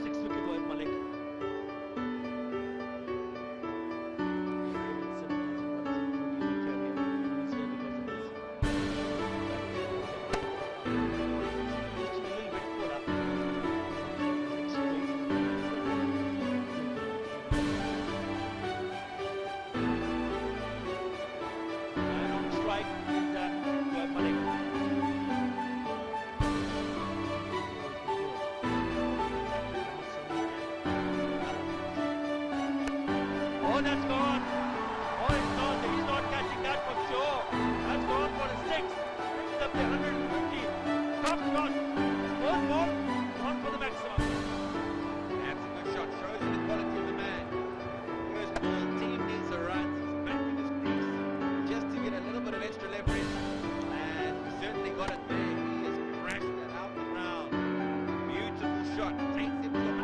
have Oh, that's gone. Oh, it's not. He's not catching that for sure. That's gone for a six. Brings up the 150. Top shot. One more. One for the maximum. That's a good shot. Shows you the quality of the man. First ball, team needs a run. He's back in his crease just to get a little bit of extra leverage. And certainly got it there. He has crashed it out the ground. Beautiful shot. Takes him to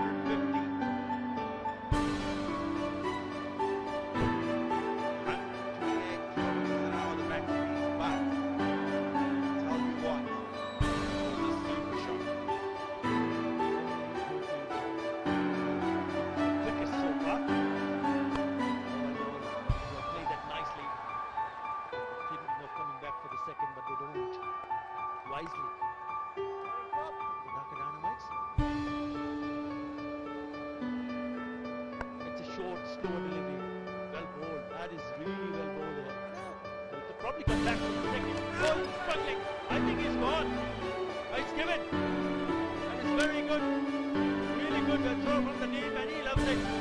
Wisely. The Dhaka It's a short, slow delivery. Well bowled. That is really well bowled there. He could probably come back for the second. Oh, struggling. I think he's gone. It's given. That is very good. Really good uh, throw from the deep and he loves it.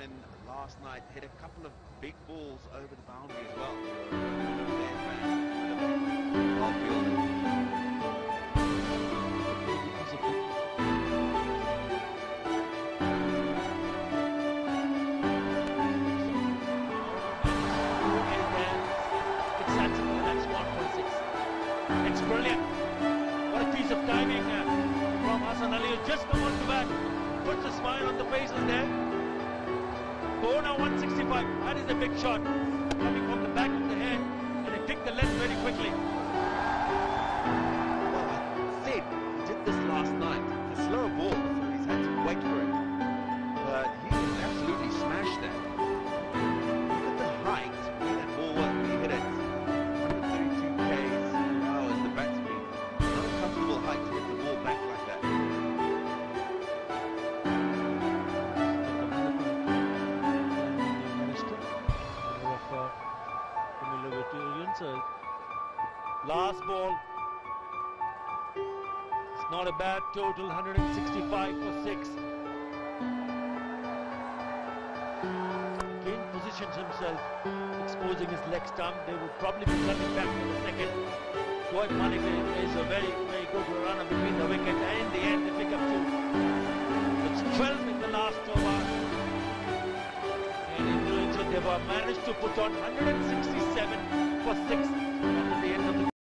In last night, hit a couple of big balls over the boundary as well. Their man, well fielded. It's. That's 1.6. It's brilliant. What a piece of timing uh, from Ali. Just come on to bat. Puts a smile on the faces there. Four now 165. That is a big shot. Coming from the back of the head. And he picked the length very quickly. Well, did this last night. Uh, last ball. It's not a bad total, 165 for six. Again positions himself, exposing his leg stump. They would probably be coming back for the second. Shoaib Malik is a very, very good runner between the wicket and in the end, they pick up two. It's 12 in the last over. They were managed to put on 167 for 6 at the end